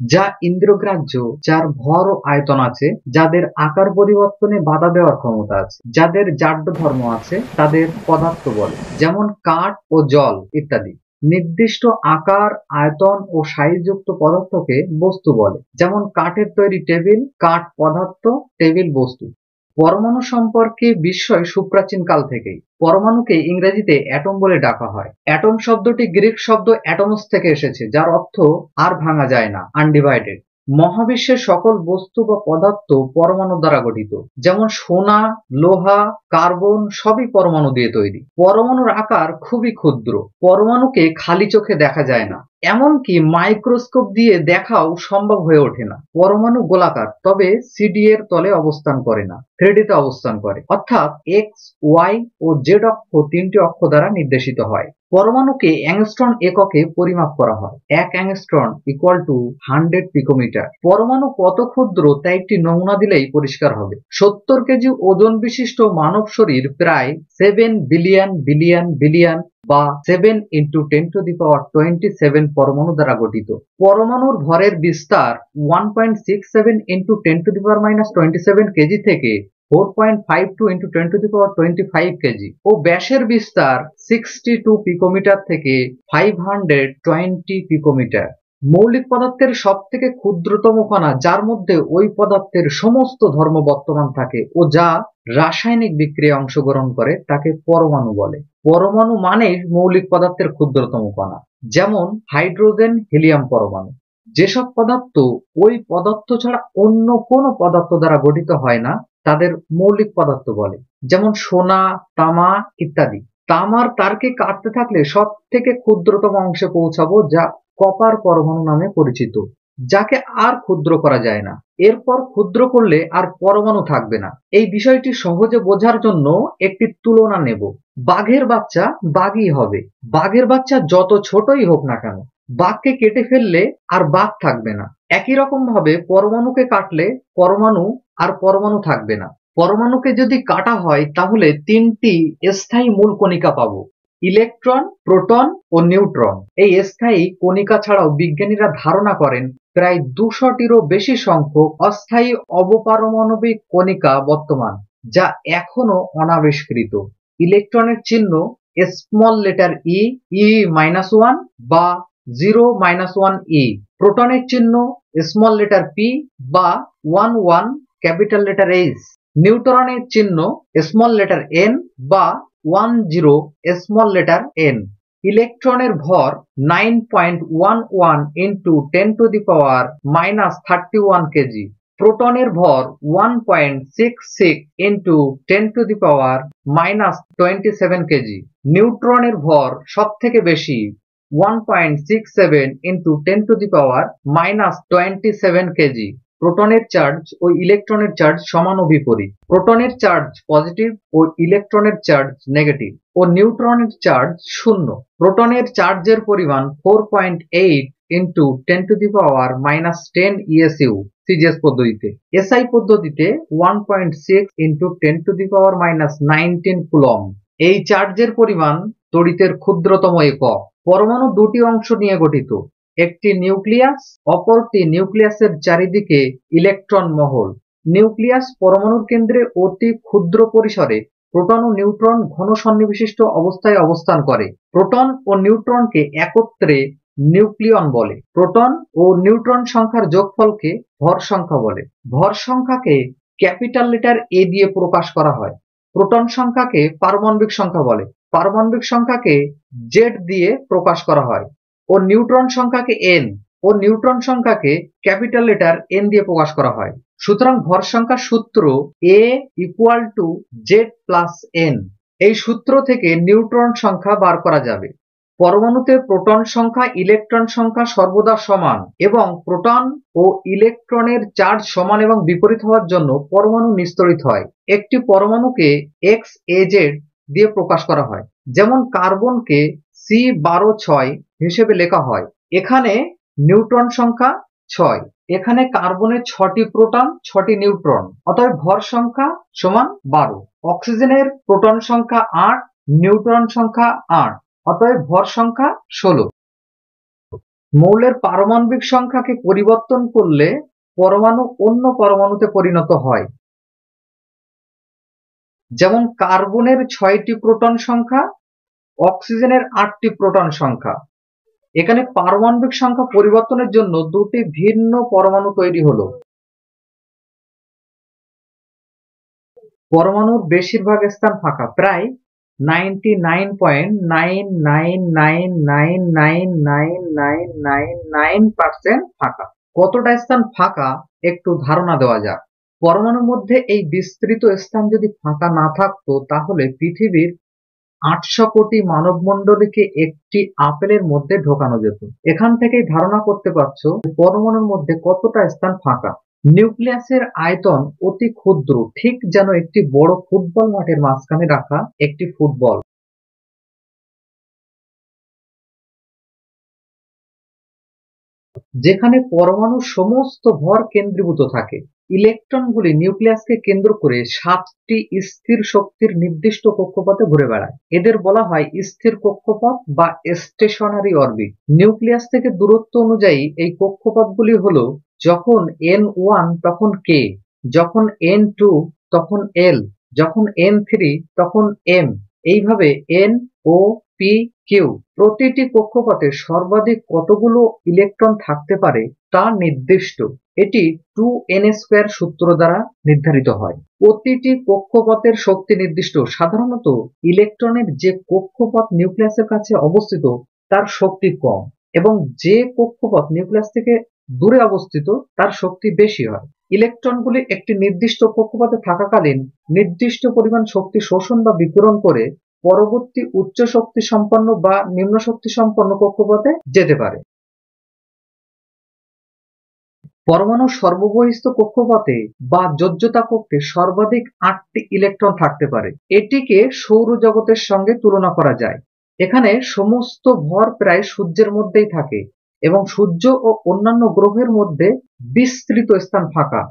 যা ইন্দ্রগ্রাহ্য, যার ভর ও আয়তন আছে, যাদের আকার পরিবর্তনে বাধা দেওয়ার ক্ষমতা আছে, যাদের জাড্য ধর্ম আছে, তাদের পদার্থ বলে, যেমন কাঠ ও জল ইত্যাদি। নির্দিষ্ট আকার, আয়তন ও সাইজযুক্ত পদার্থকে বস্তু বলে, যেমন কাঠের তৈরি টেবিল, কাঠ পদার্থ, টেবিল বস্তু। পরমাণু সম্পর্কে বিস্ময় সুপ্রাচীন কাল থেকেই। পরমাণুকে ইংরেজিতে অ্যাটম বলে ডাকা হয়। অ্যাটম শব্দটি গ্রিক শব্দ অ্যাটমস থেকে এসেছে, যার অর্থ আর ভাঙা যায় না আনডিভাইডেড মহাবিশ্বের সকল বস্তু বা পদার্থ পরমাণু দ্বারা গঠিত। যেমন সোনা, লোহা, কার্বন, সবই পরমাণু দিয়ে তৈরি। পরমাণুর আকার খুবই ক্ষুদ্র। পরমাণুকে খালি চোখে দেখা যায় না। এমনকি মাইক্রোস্কোপ দিয়ে দেখাও সম্ভব হয়ে ওঠে না। পরমাণু গোলাকার, তবে সিডি এর তলে অবস্থান করে না থ্রিডিতে অবস্থান করে। অর্থাৎ এক্স ওয়াই ও জেড অক্ষ তিনটি অক্ষ দ্বারা নির্দেশিত হয়। পরমাণুকে অ্যাংস্ট্রন এককে পরিমাপ করা হয়। এক angstrom equal to hundred picometre পরমাণু কত ক্ষুদ্র তা একটি নমুনা দিলেই পরিষ্কার হবে। সত্তর কেজি ওজন বিশিষ্ট মানব শরীর প্রায় সেভেন বিলিয়ন বিলিয়ন বিলিয়ন বা seven into ten to the power twenty seven পরমাণু দ্বারা গঠিত। পরমাণুর ভরের বিস্তার one point six seven into ten to the power minus twenty seven kg থেকে four point five two into ten to the power twenty five kg ও ব্যাসের বিস্তার sixty two picometre থেকে ফাইভ হান্ড্রেড টোয়েন্টি পিকোমিটার মৌলিক পদার্থের সব থেকে ক্ষুদ্রতম কণা, যার মধ্যে ওই পদার্থের সমস্ত ধর্ম বর্তমান থাকে ও যা রাসায়নিক বিক্রিয়া অংশগ্রহণ করে, তাকে পরমাণু বলে। পরমাণু মানেই মৌলিক পদার্থের ক্ষুদ্রতম কণা, যেমন হাইড্রোজেন, হিলিয়াম পরমাণু। যেসব পদার্থ ওই পদার্থ ছাড়া অন্য কোনো পদার্থ দ্বারা গঠিত হয় না, তাদের মৌলিক পদার্থ বলে, যেমন সোনা, তামা ইত্যাদি। তামার তারকে কাটতে থাকলে সব থেকে ক্ষুদ্রতম অংশে পৌঁছাবো যা কপার পরমাণু নামে পরিচিত। যাকে আর ক্ষুদ্র করা যায় না। এরপর ক্ষুদ্র করলে আর পরমাণু থাকবে না। এই বিষয়টি সহজে বোঝার জন্য একটি তুলনা নেব। বাঘের বাচ্চা বাঘই হবে। বাঘের বাচ্চা যত ছোটই হোক না কেন, বাঘকে কেটে ফেললে আর বাঘ থাকবে না। একই রকম ভাবে পরমাণুকে কাটলে পরমাণু আর পরমাণু থাকবে না। পরমাণুকে যদি কাটা হয়, তাহলে তিনটি স্থায়ী মূল কণিকা পাবো। ইলেকট্রন, প্রোটন ও নিউট্রন। এই স্থায়ী কণিকা ছাড়াও বিজ্ঞানীরা ধারণা করেন প্রায় দুশোটিরও বেশি সংখ্যক অস্থায়ী অবপারমাণবিক কণিকা বর্তমান, যা এখনও অনাবিষ্কৃত। ইলেকট্রনের চিহ্ন small letter E E minus one বা জিরো মাইনাস ওয়ান ই প্রোটনের চিহ্ন স্মল লেটার পি বা one one capital letter H নিউট্রনের চিহ্ন স্মল লেটার এন বা one zero small letter N ইলেকট্রনের ভর nine point one one into ten to the power minus thirty one KG প্রোটনের ভর one point six six into ten to the power minus twenty seven KG নিউট্রনের ভর সব থেকে বেশি one point six seven into ten to the power minus twenty seven KG প্রোটনের charge ও ইলেকট্রনের charge সমান ও বিপরীত। প্রোটনের চার্জ পজিটিভ ও ইলেকট্রনের চার্জ নেগেটিভ ও নিউট্রনের চার্জ শূন্য। প্রোটনের চার্জের পরিমাণ four point eight into ten to the power minus ten ESU CGS পদ্ধতিতে। এসআই পদ্ধতিতে one point six into ten to the power minus nineteen coulomb এই চার্জের পরিমাণ তড়িতের ক্ষুদ্রতম একক। পরমাণু দুটি অংশ নিয়ে গঠিত। একটি নিউক্লিয়াস, অপরটি নিউক্লিয়াসের চারিদিকে ইলেকট্রন মহল। নিউক্লিয়াস পরমাণুর কেন্দ্রে অতি ক্ষুদ্র পরিসরে প্রোটন ও নিউট্রন ঘন সন্নিবিশিষ্ট অবস্থায় অবস্থান করে। প্রোটন ও নিউট্রনকে একত্রে নিউক্লিয়ন বলে। প্রোটন ও নিউট্রন সংখ্যার যোগফলকে ভর সংখ্যা বলে। ভর সংখ্যাকে ক্যাপিটাল লেটার এ দিয়ে প্রকাশ করা হয়। প্রোটন সংখ্যাকে পারমাণবিক সংখ্যা বলে। পারমাণবিক সংখ্যাকে জেড দিয়ে প্রকাশ করা হয়। ও নিউট্রন সংখ্যাকে এন ও নিউট্রন সংখ্যাকে ক্যাপিটাল লেটার এন দিয়ে প্রকাশ করা হয়। সুতরাং ভর সংখ্যা সূত্র A equal to Z plus N এই সূত্র থেকে নিউট্রন সংখ্যা বার করা যাবে। পরমাণুতে প্রোটন সংখ্যা, ইলেকট্রন সংখ্যা সর্বদা সমান এবং প্রোটন ও ইলেকট্রনের চার্জ সমান এবং বিপরীত হওয়ার জন্য পরমাণু নিস্তরিত হয়। একটি পরমাণুকে এক্স এজেড দিয়ে প্রকাশ করা হয়। যেমন কার্বনকে সি বারো ছয় হিসেবে লেখা হয়। এখানে নিউট্রন সংখ্যা ছয়। এখানে কার্বনের ছটি প্রোটন, ছটি নিউট্রন। অতএব ভর সংখ্যা সমান বারো। অক্সিজেনের প্রোটন সংখ্যা আট, নিউট্রন সংখ্যা আট। অতএব ভর সংখ্যা ষোলো। মৌলের পারমাণবিক সংখ্যাকে পরিবর্তন করলে পরমাণু অন্য পরমাণুতে পরিণত হয়। যেমন কার্বনের ছয়টি প্রোটন সংখ্যা, অক্সিজেনের আটটি প্রোটন সংখ্যা। এখানে পারমাণবিক সংখ্যা পরিবর্তনের জন্য দুটি ভিন্ন পরমাণু তৈরি হলো পরমাণুর বেশিরভাগ স্থান ফাঁকা প্রায় ninety nine point nine nine nine nine nine nine nine nine nine percent ফাঁকা কতটা স্থান ফাঁকা একটু ধারণা দেওয়া যাক পরমাণুর মধ্যে এই বিস্তৃত স্থান যদি ফাঁকা না থাকতো তাহলে পৃথিবীর আটশো কোটি মানবমণ্ডলীকে একটি আপেলের মধ্যে ঢোকানো যেত। এখান থেকেই ধারণা করতে পারছ পরমাণুর মধ্যে কতটা স্থান ফাঁকা। নিউক্লিয়াসের আয়তন অতি ক্ষুদ্র, ঠিক যেন একটি বড় ফুটবল মাঠের মাঝখানে রাখা একটি ফুটবল। যেখানে পরমাণুর সমস্ত ভর কেন্দ্রীভূত থাকে। ইলেকট্রনগুলি নিউক্লিয়াসকে কেন্দ্র করে সাতটি স্থির শক্তির নির্দিষ্ট কক্ষপথে ঘুরে বেড়ায়। এদের বলা হয় স্থির কক্ষপথ বা স্টেশনারি অরবিট। নিউক্লিয়াস থেকে দূরত্ব অনুযায়ী এই কক্ষপথগুলি হল যখন এন ওয়ান তখন কে, যখন এন টু তখন এল, যখন এন থ্রি তখন এম। এইভাবে এন ও পি কিউ প্রতিটি কক্ষপথে সর্বাধিক কতগুলো ইলেকট্রন থাকতে পারে তা নির্দিষ্ট। এটি টু এন স্কোয়ার সূত্র দ্বারা নির্ধারিত হয়। প্রতিটি কক্ষপথের শক্তি নির্দিষ্ট। সাধারণত ইলেকট্রনের যে কক্ষপথ নিউক্লিয়াসের কাছে অবস্থিত, তার শক্তি কম এবং যে কক্ষপথ নিউক্লিয়াস থেকে দূরে অবস্থিত, তার শক্তি বেশি হয়। ইলেকট্রনগুলি একটি নির্দিষ্ট কক্ষপথে থাকাকালীন নির্দিষ্ট পরিমাণ শক্তি শোষণ বা বিকিরণ করে পরবর্তী উচ্চ শক্তি সম্পন্ন বা নিম্ন শক্তি সম্পন্ন কক্ষপথে যেতে পারে। পরমাণু সর্ববহিস্থ কক্ষপথে বা যোজ্যতা কক্ষে সর্বাধিক আটটি ইলেকট্রন থাকতে পারে। এটিকে সৌরজগতের সঙ্গে তুলনা করা যায়। এখানে সমস্ত ভর প্রায় সূর্যের মধ্যেই থাকে এবং সূর্য ও অন্যান্য গ্রহের মধ্যে বিস্তৃত স্থান ফাঁকা।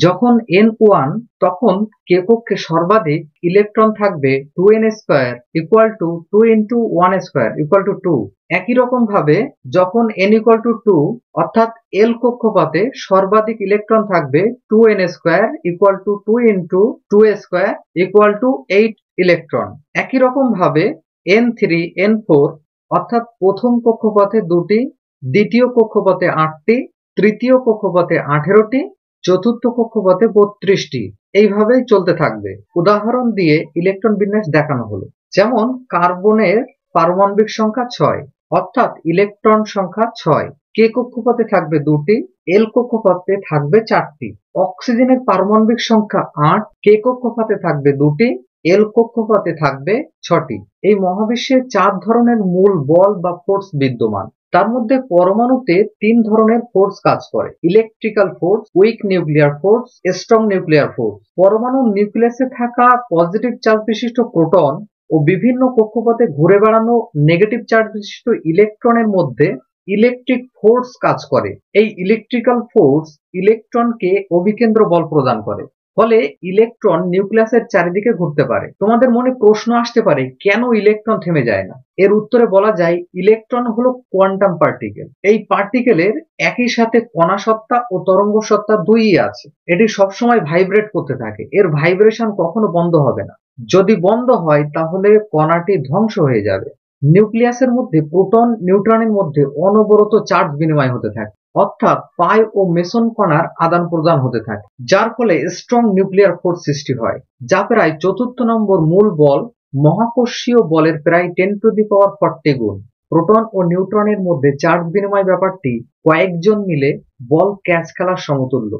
যখন এন ওয়ান তখন কে কক্ষে সর্বাধিক ইলেকট্রন থাকবে two n square equal to two into one square equal to two একই রকম ভাবে যখন এন ইকুয়াল টু টু অর্থাৎ এল কক্ষপথে সর্বাধিক ইলেকট্রন থাকবে two n square equal to two into two square equal to eight electron একই রকম ভাবে এন থ্রি এন ফোর অর্থাৎ প্রথম কক্ষপথে দুটি, দ্বিতীয় কক্ষপথে আটটি, তৃতীয় কক্ষপথে আঠেরোটি চতুর্থ কক্ষপথে বত্রিশটি। এইভাবেই চলতে থাকবে। উদাহরণ দিয়ে ইলেকট্রন বিন্যাস দেখানো হলো। যেমন, কার্বনের পারমাণবিক সংখ্যা ছয়, অর্থাৎ ইলেকট্রন সংখ্যা ছয়। কে কক্ষপথে থাকবে দুটি, এল কক্ষপথে থাকবে চারটি। অক্সিজেনের পারমাণবিক সংখ্যা আট, কে কক্ষপথে থাকবে দুটি, এল কক্ষপথে থাকবে ছটি। এই মহাবিশ্বে চার ধরনের মূল বল বা ফোর্স বিদ্যমান। তার মধ্যে পরমাণুতে তিন ধরনের ফোর্স কাজ করে। Electrical force weak nuclear force strong nuclear force পরমাণুর নিউক্লিয়াসে থাকা পজিটিভ চার্জ বিশিষ্ট প্রোটন ও বিভিন্ন কক্ষপথে ঘুরে বেড়ানো নেগেটিভ চার্জ বিশিষ্ট ইলেকট্রনের মধ্যে ইলেকট্রিক ফোর্স কাজ করে। এই ইলেকট্রিক্যাল ফোর্স ইলেকট্রনকে অভিকেন্দ্র বল প্রদান করে। ফলে ইলেকট্রন নিউক্লিয়াসের চারিদিকে ঘুরতে পারে। তোমাদের মনে প্রশ্ন আসতে পারে, কেন ইলেকট্রন থেমে যায় না? এর উত্তরে বলা যায় ইলেকট্রন হলো কোয়ান্টাম পার্টিকেল এই পার্টিকেলের একই সাথে কণা সত্তা ও তরঙ্গ সত্তা দুই আছে। এটি সবসময় ভাইব্রেট করতে থাকে। এর ভাইব্রেশন কখনো বন্ধ হবে না। যদি বন্ধ হয়, তাহলে কণাটি ধ্বংস হয়ে যাবে। নিউক্লিয়াসের মধ্যে প্রোটন নিউট্রনের মধ্যে অনবরত চার্জ বিনিময় হতে থাকে। অর্থাৎ পাই ও মেসন কণার আদান প্রদান হতে থাকে, যার ফলে স্ট্রং নিউক্লিয়ার ফোর্স সৃষ্টি হয়, যা প্রায় চতুর্থ নম্বর মূল বল, মহাকর্ষীয় বলের প্রায় ten to the power forty গুণ। প্রোটন ও নিউট্রনের মধ্যে চার্জ বিনিময় ব্যাপারটি কয়েকজন মিলে বল ক্যাচ খেলার সমতুল্য।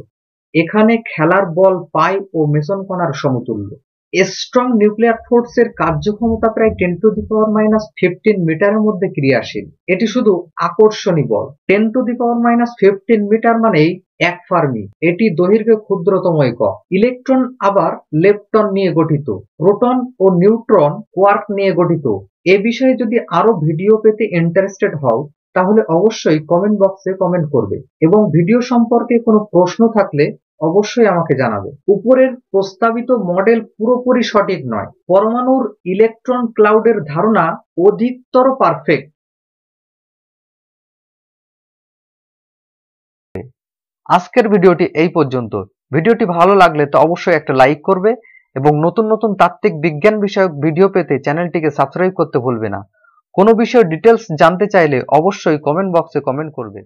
এখানে খেলার বল পাই ও মেসন কণার সমতুল্য। স্ট্রং নিউক্লিয়ার ফোর্সের কার্যক্ষমতা প্রায় ten to the power minus fifteen মিটারের মধ্যে ক্রিয়াশীল। এটি শুধু আকর্ষণী বল। Ten to the power minus fifteen metre মানেই এক ফার্মি। এটি দৈর্ঘ্যে ক্ষুদ্রতম একক। ইলেকট্রন আবার লেপটন নিয়ে গঠিত। প্রোটন ও নিউট্রন কোয়ার্ক নিয়ে গঠিত। এ বিষয়ে যদি আরও ভিডিও পেতে ইন্টারেস্টেড হও, তাহলে অবশ্যই কমেন্ট বক্সে কমেন্ট করবে। এবং ভিডিও সম্পর্কে কোনো প্রশ্ন থাকলে অবশ্যই আমাকে জানাবে। উপরের প্রস্তাবিত মডেল পুরোপুরি সঠিক নয়। পরমাণুর ইলেকট্রন ক্লাউডের ধারণা অধিকতর পারফেক্ট। আজকের ভিডিওটি এই পর্যন্ত। ভিডিওটি ভালো লাগলে তো অবশ্যই একটা লাইক করবে এবং নতুন নতুন তাত্ত্বিক বিজ্ঞান বিষয়ক ভিডিও পেতে চ্যানেলটিকে সাবস্ক্রাইব করতে ভুলবে না। কোনো বিষয়ে ডিটেলস জানতে চাইলে অবশ্যই কমেন্ট বক্সে কমেন্ট করবে।